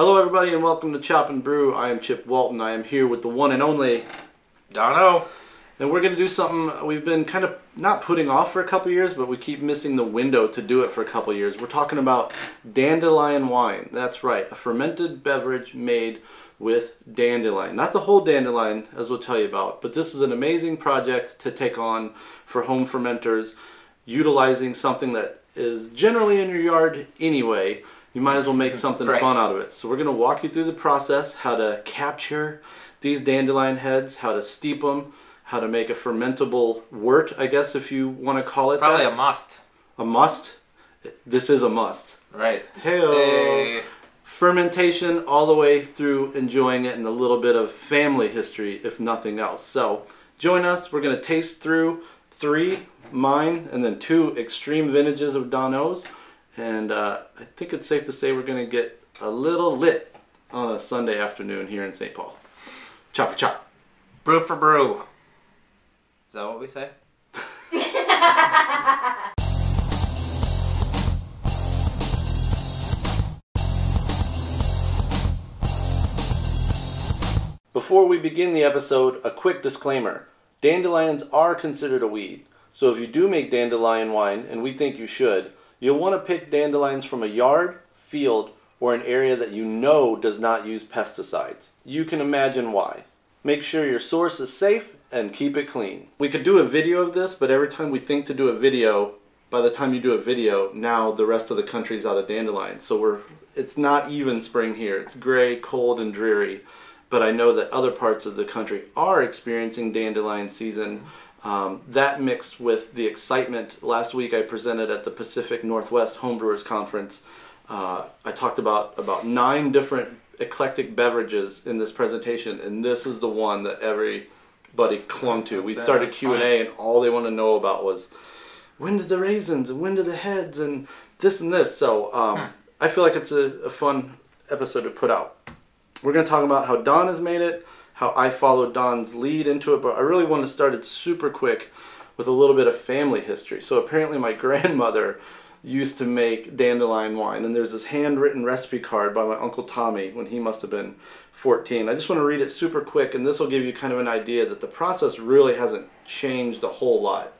Hello, everybody, and welcome to Chop and Brew. I am Chip Walton. I am here with the one and only, Dono. and we're going to do something we've been kind of not putting off for a couple years, but we keep missing the window to do it for a couple years. We're talking about dandelion wine. That's right, a fermented beverage made with dandelion. Not the whole dandelion, as we'll tell you about, but this is an amazing project to take on for home fermenters, utilizing something that is generally in your yard anyway. You might as well make something fun out of it. So we're going to walk you through the process, how to capture these dandelion heads, how to steep them, how to make a fermentable wort, I guess if you want to call it Probably that. a must. a must. This is a must. Right. Hey-o. Hey. Fermentation all the way through enjoying it and a little bit of family history, if nothing else. So join us. We're going to taste through three mine and then two extreme vintages of Donos. And uh, I think it's safe to say we're going to get a little lit on a Sunday afternoon here in St. Paul. Chop for chop. Brew for brew. Is that what we say? Before we begin the episode, a quick disclaimer. Dandelions are considered a weed, so if you do make dandelion wine, and we think you should, you'll want to pick dandelions from a yard, field, or an area that you know does not use pesticides. You can imagine why. Make sure your source is safe and keep it clean. We could do a video of this, but every time we think to do a video, by the time you do a video, now the rest of the country's out of dandelions. So we're it's not even spring here. It's gray, cold, and dreary but I know that other parts of the country are experiencing dandelion season. Um, that mixed with the excitement. Last week I presented at the Pacific Northwest Homebrewers Conference. Uh, I talked about about nine different eclectic beverages in this presentation, and this is the one that everybody clung to. We started Q and A, and all they want to know about was when did the raisins and when did the heads and this and this. So um, I feel like it's a, a fun episode to put out. We're going to talk about how Don has made it, how I followed Don's lead into it, but I really want to start it super quick with a little bit of family history. So apparently my grandmother used to make dandelion wine, and there's this handwritten recipe card by my Uncle Tommy when he must have been 14. I just want to read it super quick, and this will give you kind of an idea that the process really hasn't changed a whole lot.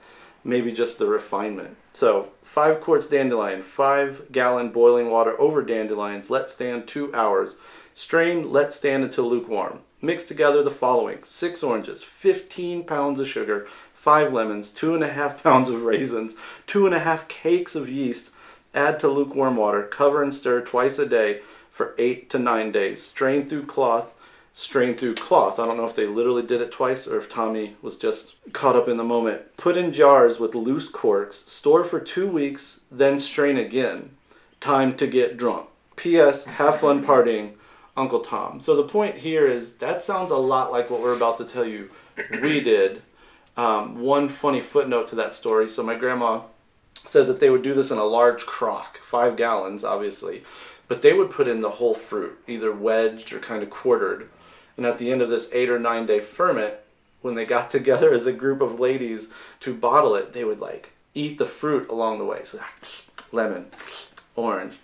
Maybe just the refinement. So, five quarts dandelion, five gallon boiling water over dandelions, let stand two hours. Strain, let stand until lukewarm. Mix together the following six oranges, 15 pounds of sugar, five lemons, two and a half pounds of raisins, two and a half cakes of yeast. Add to lukewarm water, cover and stir twice a day for eight to nine days. Strain through cloth, strain through cloth. I don't know if they literally did it twice or if Tommy was just caught up in the moment. Put in jars with loose corks, store for two weeks, then strain again. Time to get drunk. P.S. Have fun partying, Uncle Tom. So the point here is that sounds a lot like what we're about to tell you we did. Um, one funny footnote to that story. So my grandma says that they would do this in a large crock, five gallons, obviously, but they would put in the whole fruit, either wedged or kind of quartered. And at the end of this eight or nine day ferment, when they got together as a group of ladies to bottle it, they would like eat the fruit along the way. So lemon, orange.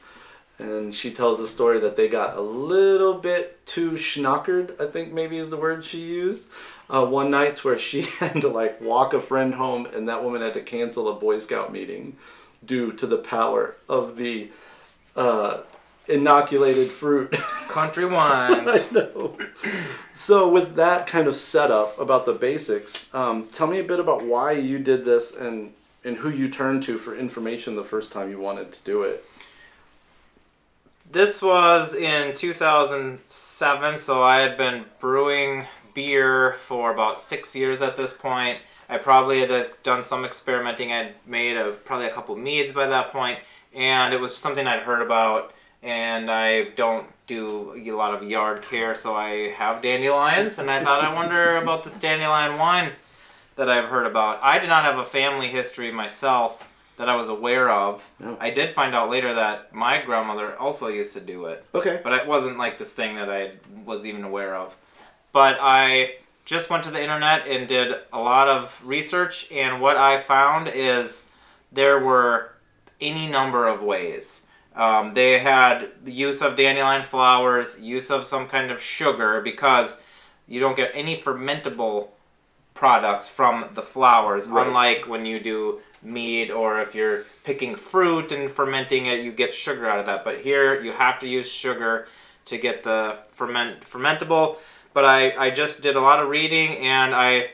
And she tells the story that they got a little bit too schnockered, I think maybe is the word she used, uh, one night where she had to like walk a friend home and that woman had to cancel a Boy Scout meeting due to the power of the uh, inoculated fruit. Country wines. I know. So, with that kind of setup about the basics, um, tell me a bit about why you did this and and who you turned to for information the first time you wanted to do it. This was in 2007, so I had been brewing beer for about six years at this point. I probably had uh, done some experimenting. I'd made a, probably a couple meads by that point, and it was something I'd heard about. And I don't do a lot of yard care, so I have dandelions, and I thought I wonder about this dandelion wine that I've heard about. I did not have a family history myself that I was aware of. No. I did find out later that my grandmother also used to do it, Okay. but it wasn't like this thing that I was even aware of. But I just went to the internet and did a lot of research, and what I found is there were any number of ways. Um, they had the use of dandelion flowers, use of some kind of sugar because you don't get any fermentable products from the flowers, Right. unlike when you do mead or if you're picking fruit and fermenting it, you get sugar out of that. But here you have to use sugar to get the ferment fermentable. But I, I just did a lot of reading and I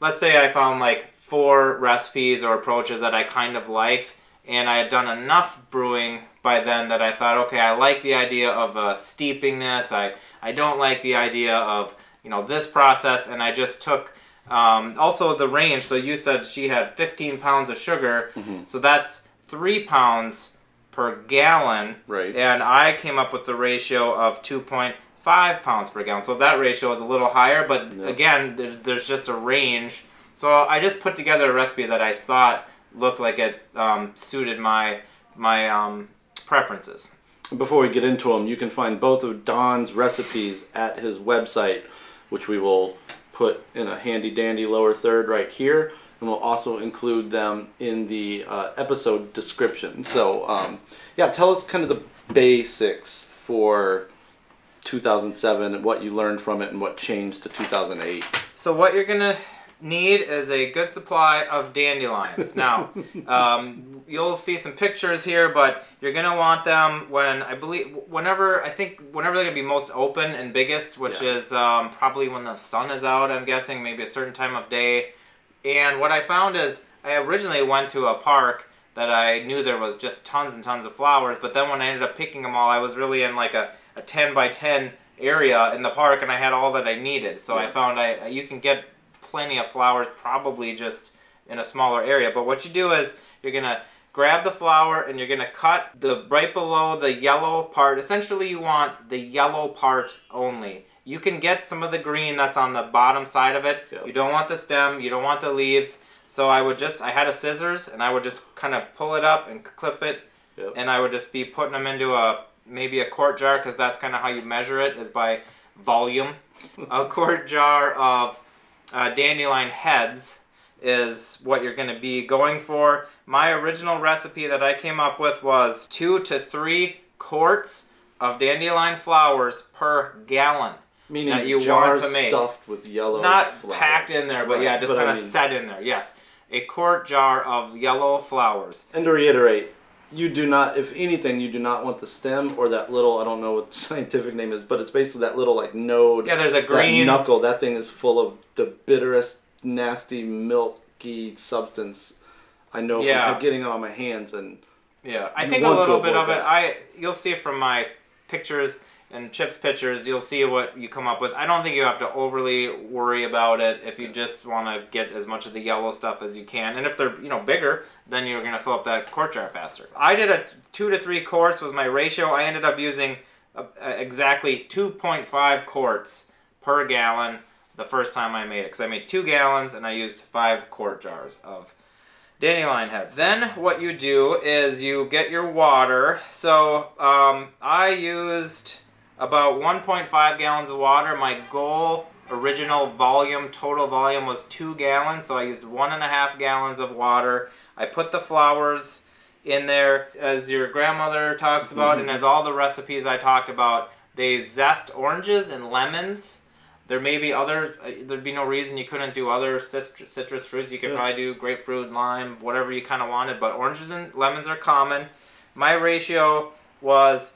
let's say I found like four recipes or approaches that I kind of liked, and I had done enough brewing by then that I thought, okay, I like the idea of uh, steeping this. I I don't like the idea of you know this process, and I just took um, also the range. So you said she had 15 pounds of sugar, so that's three pounds per gallon, Right. and I came up with the ratio of 2.5 pounds per gallon. So that ratio is a little higher, but again, there's, there's just a range. So I just put together a recipe that I thought looked like it um, suited my my um, preferences. Before we get into them, you can find both of Don's recipes at his website, which we will put in a handy dandy lower third right here, and we'll also include them in the uh, episode description. So, um, yeah, tell us kind of the basics for 2007 and what you learned from it and what changed to 2008. So what you're gonna need is a good supply of dandelions. Now, um, you'll see some pictures here, but you're gonna want them when I believe whenever I think whenever they're gonna be most open and biggest, which Yeah. is um, probably when the sun is out. I'm guessing maybe a certain time of day. And what I found is I originally went to a park that I knew there was just tons and tons of flowers, but then when I ended up picking them all, I was really in like a, a 10 by 10 area in the park and I had all that I needed. So I found I you can get plenty of flowers probably just in a smaller area. But what you do is you're going to grab the flower and you're going to cut the right below the yellow part. Essentially you want the yellow part only. You can get some of the green that's on the bottom side of it. Yep. You don't want the stem, you don't want the leaves. So I would just I had a scissors and I would just kind of pull it up and clip it Yep. and I would just be putting them into a maybe a quart jar because that's kind of how you measure it is by volume. a quart jar of uh, dandelion heads is what you're going to be going for. My original recipe that I came up with was two to three quarts of dandelion flowers per gallon. Meaning that you jars want to make. stuffed with yellow Not flowers. packed in there, but Right, yeah, just kind of mean- set in there. Yes, a quart jar of yellow flowers. And to reiterate, you do not, if anything, you do not want the stem or that little, I don't know what the scientific name is, but it's basically that little like node. Yeah, there's a that green. knuckle. That thing is full of the bitterest, nasty, milky substance. I know Yeah. from getting it on my hands and Yeah, I think a little bit of it. that. I you'll see it from my pictures and Chip's pictures, you'll see what you come up with. I don't think you have to overly worry about it if you just want to get as much of the yellow stuff as you can. And if they're you know bigger, then you're gonna fill up that quart jar faster. I did a two to three quarts was my ratio. I ended up using uh, exactly 2.5 quarts per gallon the first time I made it because I made two gallons and I used five quart jars of dandelion heads. Then what you do is you get your water. So um, I used about 1.5 gallons of water. My goal, original volume, total volume was two gallons. So I used one and a half gallons of water. I put the flowers in there, as your grandmother talks about, and as all the recipes I talked about. They zest oranges and lemons. There may be other. Uh, there'd be no reason you couldn't do other citrus fruits. You could Yeah. probably do grapefruit, lime, whatever you kind of wanted. But oranges and lemons are common. My ratio was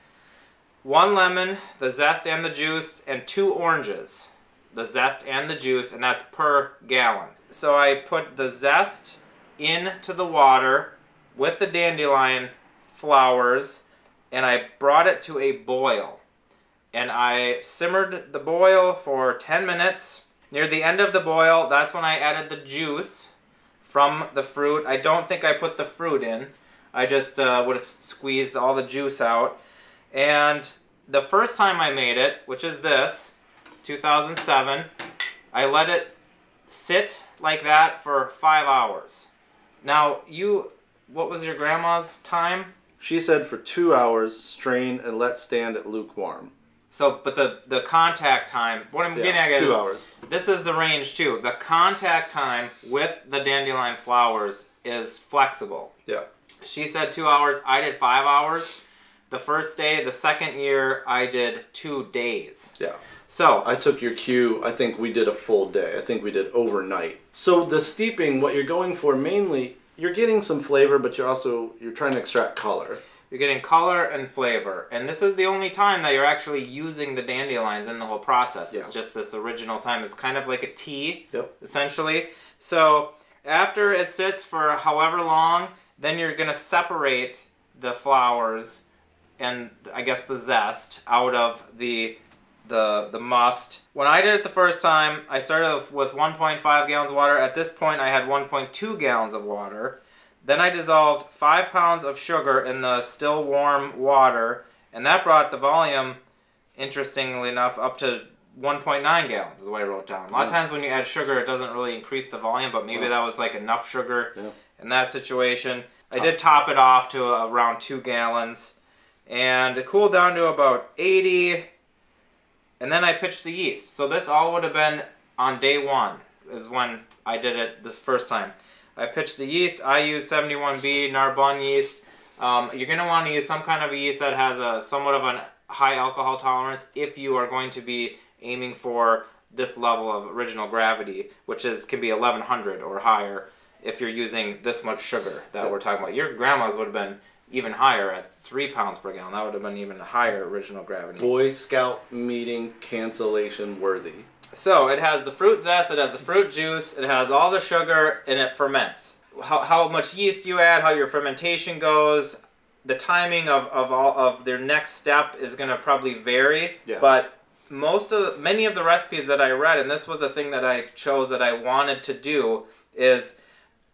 one lemon, the zest and the juice, and two oranges, the zest and the juice, and that's per gallon. So I put the zest into the water with the dandelion flowers, and I brought it to a boil and I simmered the boil for 10 minutes. Near the end of the boil, that's when I added the juice from the fruit. I don't think I put the fruit in. I just uh, would have squeezed all the juice out. And the first time I made it, which is this, 2007, I let it sit like that for five hours. Now, you, what was your grandma's time? she said for two hours, strain and let stand at lukewarm. So, but the the contact time. What I'm getting at Yeah, is two hours. this is the range too. The contact time with the dandelion flowers is flexible. Yeah. She said two hours. I did five hours. The first day. The second year, I did two days. Yeah. So I took your cue. I think we did a full day. I think we did overnight. So the steeping, what you're going for mainly, you're getting some flavor, but you're also you're trying to extract color. You're getting color and flavor. And this is the only time that you're actually using the dandelions in the whole process. Yeah. It's just this original time. It's kind of like a tea, Yep. essentially. So after it sits for however long, then you're going to separate the flowers and I guess the zest out of the the the must. When I did it the first time, I started with 1.5 gallons of water. At this point, I had 1.2 gallons of water. Then I dissolved five pounds of sugar in the still warm water, and that brought the volume, interestingly enough, up to 1.9 gallons is what I wrote down. A lot of times when you add sugar, it doesn't really increase the volume, but maybe Yeah. that was like enough sugar Yeah. in that situation. I did top it off to around two gallons, and it cooled down to about 80, and then I pitched the yeast. So this all would have been on day one, is when I did it the first time. I pitched the yeast. I used 71B Narbonne yeast. Um, you're going to want to use some kind of a yeast that has a somewhat of a high alcohol tolerance if you are going to be aiming for this level of original gravity, which is can be 1100 or higher if you're using this much sugar that we're talking about. Your grandma's would have been even higher at three pounds per gallon. That would have been even higher original gravity. Boy Scout meeting cancellation worthy. So it has the fruit zest, it has the fruit juice, it has all the sugar, and it ferments. How, how much yeast you add, how your fermentation goes, the timing of, of all of their next step is going to probably vary. Yeah. But most of many of the recipes that I read, and this was a thing that I chose that I wanted to do, is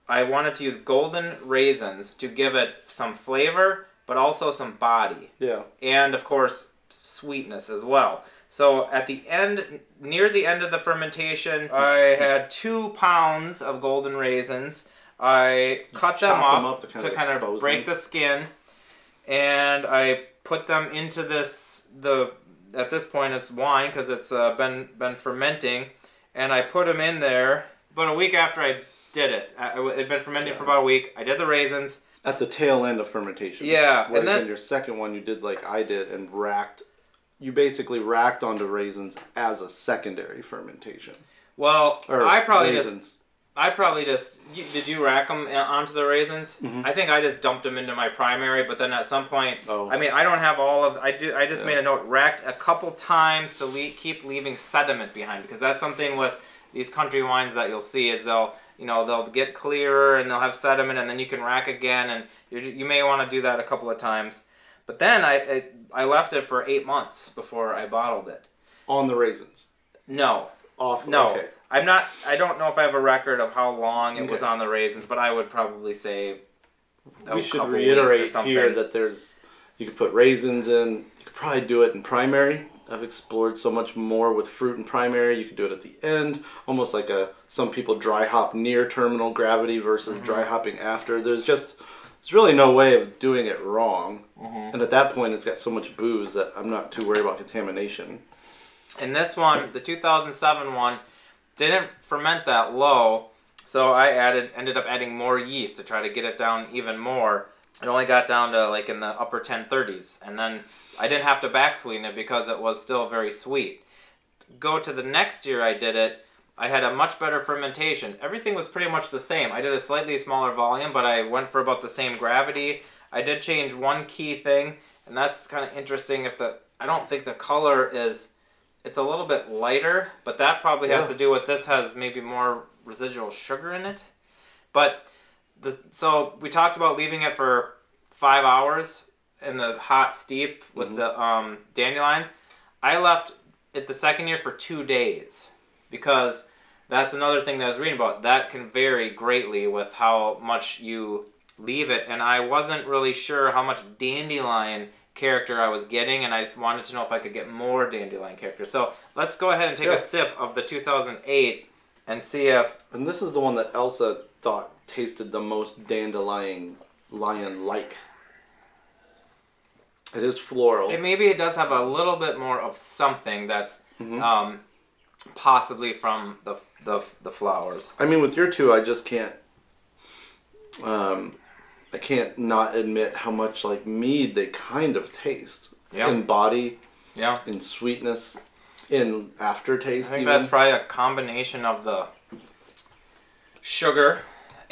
I wanted to use golden raisins to give it some flavor, but also some body Yeah. and of course sweetness as well. So at the end, near the end of the fermentation, I had two pounds of golden raisins. I cut them up, them up to kind of kind of break them. the skin, and I put them into this the at this point it's wine because it's uh, been been fermenting, and I put them in there. But a week after I did it, I, it had been fermenting for about a week. I did the raisins. At the tail end of fermentation. Yeah, and then- in your second one, you did like I did and racked. You basically racked onto raisins as a secondary fermentation. Well, Or I probably just raisins. I probably just you, did you rack them onto the raisins? Mm-hmm. I think I just dumped them into my primary, but then at some point, Oh. I mean, I don't have all of. I do. I just Yeah. made a note racked a couple times to le- keep leaving sediment behind because that's something with these country wines that you'll see is they'll you know they'll get clearer and they'll have sediment and then you can rack again and you you may want to do that a couple of times. But then I, I I left it for eight months before I bottled it. on the raisins. No, Off. no, Okay. I'm not. I don't know if I have a record of how long it was on the raisins, but I would probably say. a we should couple weeks or reiterate here that there's you could put raisins in. You could probably do it in primary. I've explored so much more with fruit and primary. You can do it at the end, almost like a some people dry hop near terminal gravity versus Mm-hmm. dry hopping after. There's just there's really no way of doing it wrong. Mm-hmm. And at that point, it's got so much booze that I'm not too worried about contamination. And this one, the 2007 one, didn't ferment that low, so I added, ended up adding more yeast to try to get it down even more. It only got down to like in the upper 1030s, and then I didn't have to back sweeten it because it was still very sweet. Go to the next year I did it, I had a much better fermentation. Everything was pretty much the same. I did a slightly smaller volume, but I went for about the same gravity. I did change one key thing, and that's kind of interesting. If the I don't think the color is, it's a little bit lighter, but that probably has to do with this has maybe more residual sugar in it. But the so we talked about leaving it for five hours in the hot steep with the um, dandelions. I left it the second year for two days because that's another thing that I was reading about. That can vary greatly with how much you leave it, and I wasn't really sure how much dandelion character I was getting, and I just wanted to know if I could get more dandelion character. So let's go ahead and take Yeah. a sip of the 2008 and see if And this is the one that Elsa thought tasted the most dandelion lion like. It is floral. it maybe it does have a little bit more of something that's Mm-hmm. um, possibly from the, the the flowers. I mean, with your two, I just can't. Um, I can't not admit how much like mead they kind of taste Yeah. in body, Yeah. in sweetness, in aftertaste. I think even. that's probably a combination of the sugar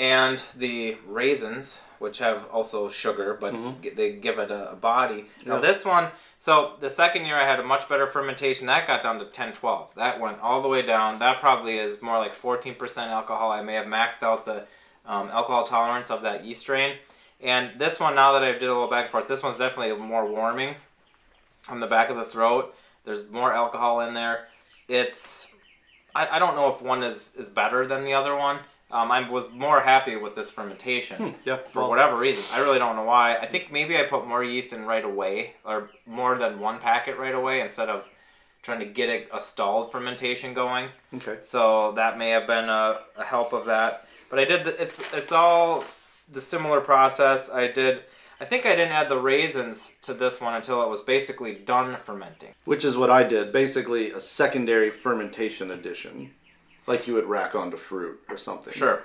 and the raisins, which have also sugar, but g- they give it a, body. Now Mm-hmm. This one, so the second year I had a much better fermentation. That got down to 10, 12. That went all the way down. That probably is more like 14% alcohol. I may have maxed out the um, alcohol tolerance of that yeast strain. And this one, now that I did a little back and forth, this one's definitely more warming on the back of the throat. There's more alcohol in there. It's I, I don't know if one is, is better than the other one. Um, I was more happy with this fermentation yeah, for well, whatever reason. I really don't know why. I think maybe I put more yeast in right away, or more than one packet right away, instead of trying to get a, a stalled fermentation going. Okay. So that may have been a, a help of that. But I did. The, it's it's all the similar process. I did. I think I didn't add the raisins to this one until it was basically done fermenting. Which is what I did. Basically, a secondary fermentation addition, like you would rack onto fruit or something. Sure.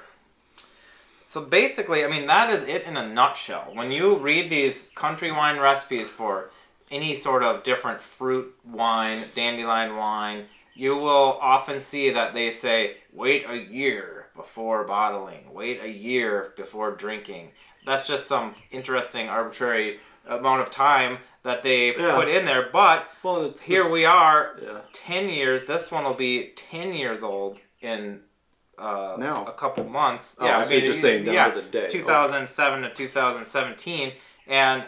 So basically, I mean, that is it in a nutshell. When you read these country wine recipes for any sort of different fruit wine, dandelion wine, you will often see that they say, wait a year before bottling, wait a year before drinking. That's just some interesting, arbitrary amount of time that they Yeah. put in there. But Well, here just- we are, Yeah. 10 years. This one will be 10 years old in uh, Now. a couple months. Oh, I see what you're saying, down yeah, to the day. 2007 to 2017, and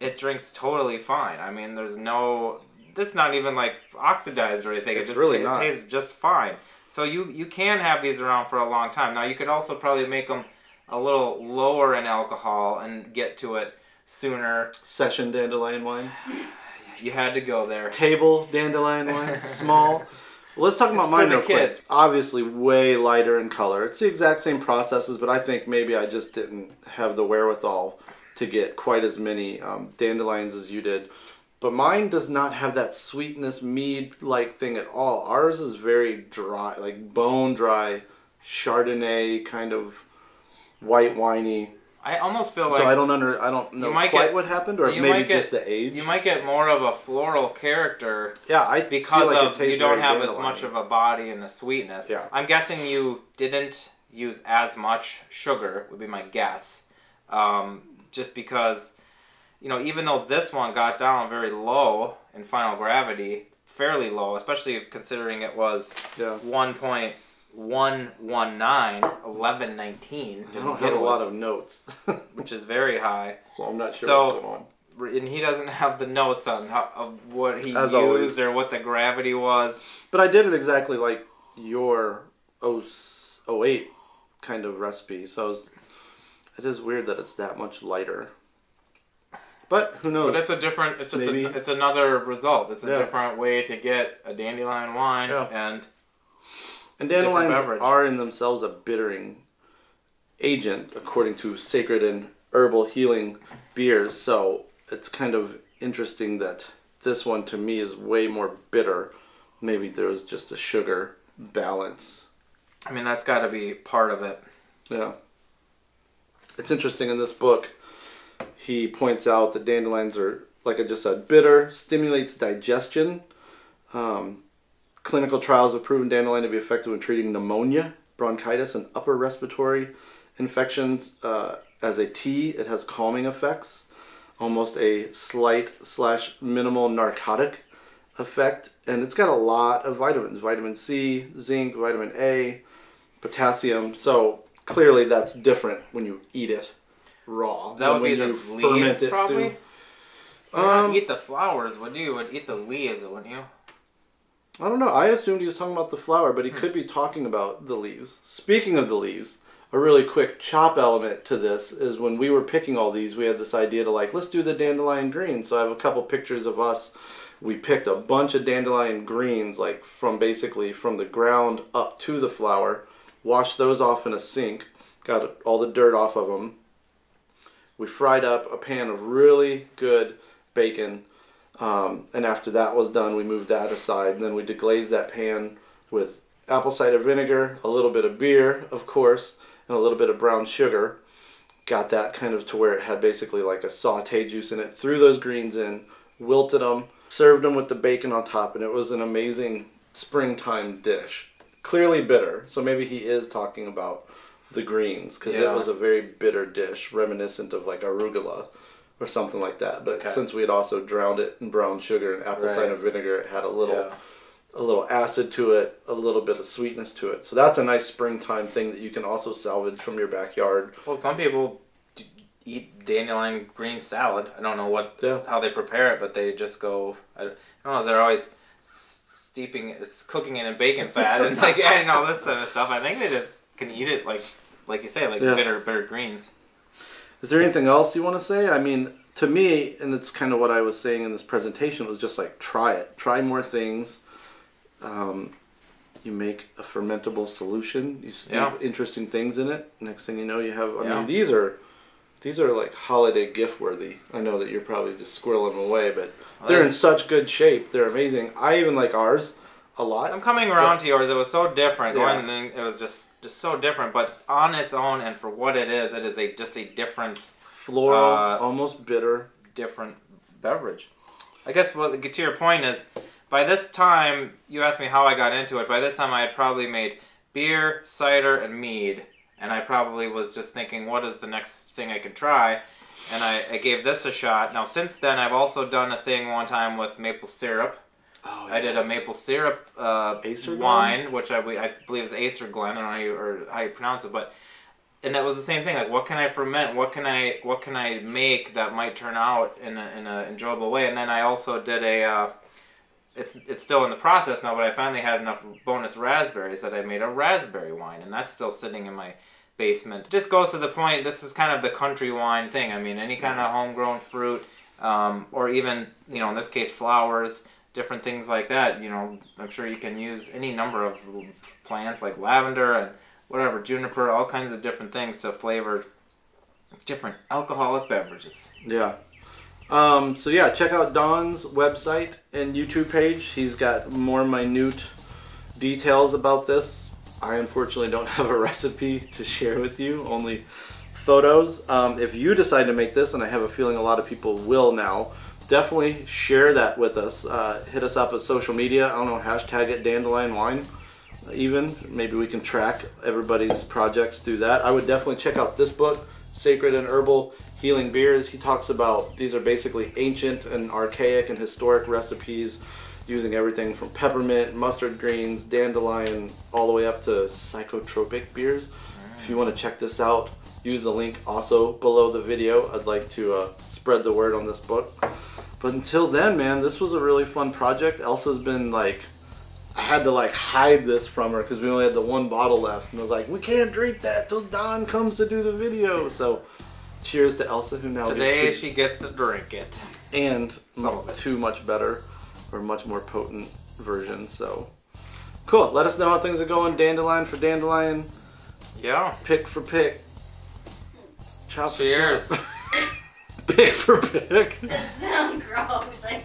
it drinks totally fine. I mean, there's no. It's not even like oxidized or anything. It's it just really ta- not. tastes just fine. So you you can have these around for a long time. Now you could also probably make them a little lower in alcohol and get to it sooner. Session dandelion wine. You had to go there. Table dandelion wine. Small. Well, let's talk about It's mine real quick. kids. Obviously, way lighter in color. It's the exact same processes, but I think maybe I just didn't have the wherewithal to get quite as many um, dandelions as you did. But mine does not have that sweetness mead like thing at all. Ours is very dry, like bone dry, Chardonnay kind of white winey. I almost feel like so I don't under I don't know might quite get- what happened, or maybe get- just the age. you might get more of a floral character yeah, I because feel like of you don't have as much of a body and a sweetness. Yeah. I'm guessing you didn't use as much sugar would be my guess, um, just because you know even though this one got down very low in final gravity, fairly low, especially considering it was Yeah. 1.119, 1119 I don't have a lot of notes, which is very high. so I'm not sure So- what's going on. and he doesn't have the notes on how, of what he As used always. or what the gravity was. But I did it exactly like your 08 kind of recipe. So it, was, it is weird that it's that much lighter. But who knows? But it's a different. It's just a, it's another result. It's a Yeah. different way to get a dandelion wine, Yeah. and and dandelions beverage. are in themselves a bittering agent, according to sacred and herbal healing beers. So it's kind of interesting that this one to me is way more bitter. Maybe there was just a sugar balance. I mean that's got to be part of it. Yeah. It's interesting in this book, he points out that dandelions are, like I just said, bitter, stimulates digestion. Um, clinical trials have proven dandelion to be effective in treating pneumonia, bronchitis, and upper respiratory infections. Uh, as a tea, it has calming effects, almost a slight slash minimal narcotic effect, and it's got a lot of vitamins: vitamin C, zinc, vitamin A, potassium. So clearly, that's different when you eat it raw. That would be the you ferment leaves, it probably. through- You would Um, eat the flowers, would you? You would eat the leaves, wouldn't you? I don't know. I assumed he was talking about the flower, but he Hmm. could be talking about the leaves. Speaking of the leaves, a really quick chop element to this is when we were picking all these, we had this idea to like, let's do the dandelion green. So I have a couple pictures of us. We picked a bunch of dandelion greens, like from basically from the ground up to the flower, washed those off in a sink, got all the dirt off of them. We fried up a pan of really good bacon. Um, and after that was done, we moved that aside. And then we deglazed that pan with apple cider vinegar, a little bit of beer, of course, and a little bit of brown sugar. got that kind of to where it had basically like a saute juice in it. Threw those greens in, wilted them, served them with the bacon on top, and it was an amazing springtime dish. Clearly bitter, so maybe he is talking about the greens because Yeah. it was a very bitter dish, reminiscent of like arugula or something like that. But Okay. since we had also drowned it in brown sugar and apple Right. cider vinegar, it had a little Yeah. a little acid to it, a little bit of sweetness to it. So that's a nice springtime thing that you can also salvage from your backyard. Well, some people eat dandelion green salad. I don't know what Yeah. how they prepare it, but they just go. I don't know. They're always steeping, it- cooking it in bacon fat, and like adding all this kind of stuff. I think they just can eat it like, like you say, like Yeah. bitter, bitter greens. Is there anything else you want to say? I mean, to me, and it's kind of what I was saying in this presentation, was just like try it, try more things. Um, you make a fermentable solution. You steep Yeah. interesting things in it. Next thing you know, you have. I Yeah. mean, these are these are like holiday gift worthy. I know that you're probably just squirreling them away, but they're in such good shape. They're amazing. I even like ours a lot. I'm coming around to yours. It was so different. Yeah. One thing, it was just just so different, but on its own and for what it is, it is a just a different Floral, Uh, almost bitter. different beverage. I guess what to your point is, by this time you asked me how I got into it. By this time I had probably made beer, cider, and mead, and I probably was just thinking, what is the next thing I could try? And I, I gave this a shot. Now since then I've also done a thing one time with maple syrup. Oh, I did a maple syrup uh, Acer wine, which I, I believe is Acerglyn. I don't know how you, or how you pronounce it, but and that was the same thing. Like, what can I ferment? What can I what can I make that might turn out in a, in an enjoyable way? And then I also did a. Uh, it's it's still in the process now, but I finally had enough bonus raspberries that I made a raspberry wine, and that's still sitting in my basement. Just goes to the point. This is kind of the country wine thing. I mean, any kind of homegrown fruit, um, or even you know, in this case, flowers, different things like that. You know, I'm sure you can use any number of plants like lavender and whatever, juniper, all kinds of different things to flavor different alcoholic beverages. Yeah. Um, so yeah, check out Don's website and YouTube page. He's got more minute details about this. I unfortunately don't have a recipe to share with you, only photos. Um, if you decide to make this, and I have a feeling a lot of people will now, definitely share that with us. Uh, hit us up at social media. I don't know, hashtag it dandelion wine. Even maybe we can track everybody's projects through that. I would definitely check out this book, Sacred and Herbal Healing Beers. He talks about these are basically ancient and archaic and historic recipes using everything from peppermint, mustard greens, dandelion, all the way up to psychotropic beers. If you want to check this out, use the link also below the video. I'd like to uh, spread the word on this book. But until then, man, this was a really fun project. Elsa's been like, I had to like hide this from her because we only had the one bottle left, and I was like, we can't drink that till Don comes to do the video. So, cheers to Elsa who now Today gets she gets to drink it. and Some of it. two much better or much more potent versions. So, cool. Let us know how things are going. Dandelion for dandelion, Yeah. pick for pick. Chop for Cheers. chop. pick for pick. sound gross. Like,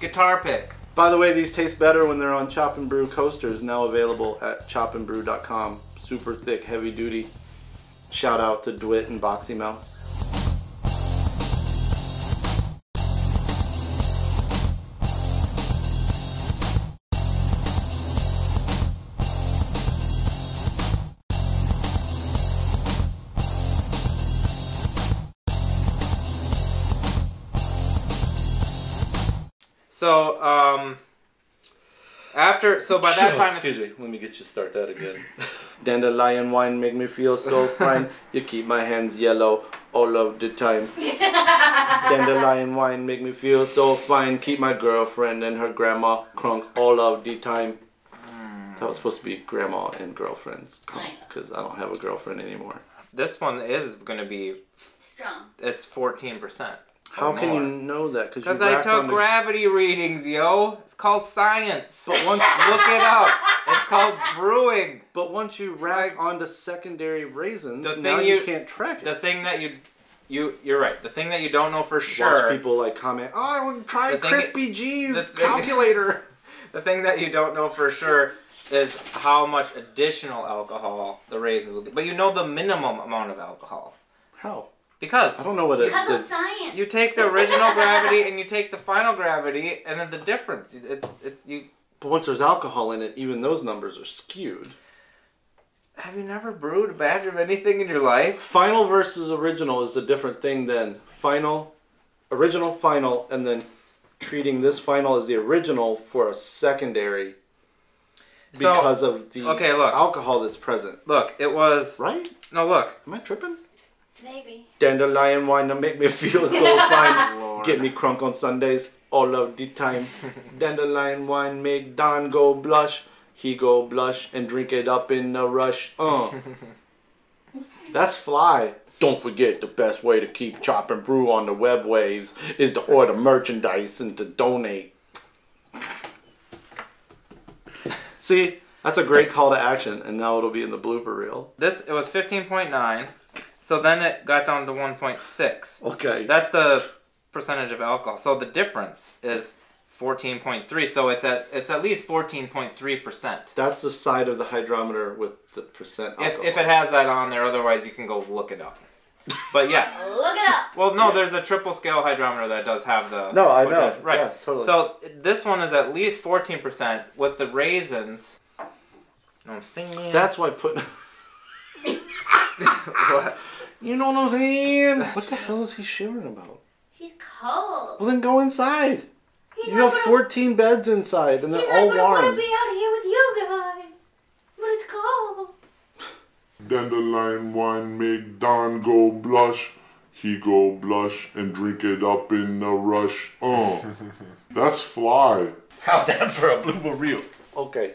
Guitar pick. By the way, these taste better when they're on Chop and Brew coasters, now available at chopandbrew.com. Super thick, heavy duty. Shout out to Dwit and Boxy Mouth. After, so by that time, it's, excuse me, let me get you start that again. Dandelion wine make me feel so fine. You keep my hands yellow all of the time. Dandelion wine make me feel so fine. Keep my girlfriend and her grandma crunk all of the time. Hmm. That was supposed to be grandma and girlfriends Right. because I don't have a girlfriend anymore. this one is going to be, strong. it's 14%. How can you know that? Because I took on the- gravity readings, yo. It's called science. But once, look it up. It's called brewing. But once you rack the secondary raisins, The now you, you- can't track it. The thing that you, you, you're right. The thing that you don't know for sure. Watch people like comment, "Oh, I want to try Crispy G's the thing- calculator." The thing that you don't know for sure is how much additional alcohol the raisins will get. But you know the minimum amount of alcohol. How? Because I don't know what it Because of is. science. you take the original gravity and you take the final gravity, and then the difference. It's it, you. But once there's alcohol in it, even those numbers are skewed. Have you never brewed a batch of anything in your life? Final versus original is a different thing than final, original, final, and then treating this final as the original for a secondary So, because of the okay, look. alcohol that's present. Look, it was Right? no look. Am I tripping? Maybe. Dandelion wine to make me feel so fine. Lord. Get me crunk on Sundays all of the time. Dandelion wine make Don go blush. He go blush and drink it up in a rush. Uh. That's fly. Don't forget the best way to keep chop and brew on the web waves is to order merchandise and to donate. See, that's a great call to action, and now it'll be in the blooper reel. This it was fifteen point nine, so then it got down to one point six. Okay. That's the percentage of alcohol. So the difference is fourteen point three. So it's at it's at least fourteen point three percent. That's the side of the hydrometer with the percent If alcohol. if it has that on there, otherwise you can go look it up. But yes. Look it up. Well, no, there's a triple scale hydrometer that does have the. No, I know. potential- Right. Yeah, totally. So this one is at least 14% with the raisins. No, I'm singing. That's why put. What? You know what I'm saying? What the hell is he shivering about? He's cold. Well, then go inside. He's You have 14 beds inside, and they're not all gonna want to be out here with you guys. But it's cold. Dandelion wine make Don go blush. He go blush and drink it up in a rush. Uh, that's fly. How's that for a blooper reel? Okay.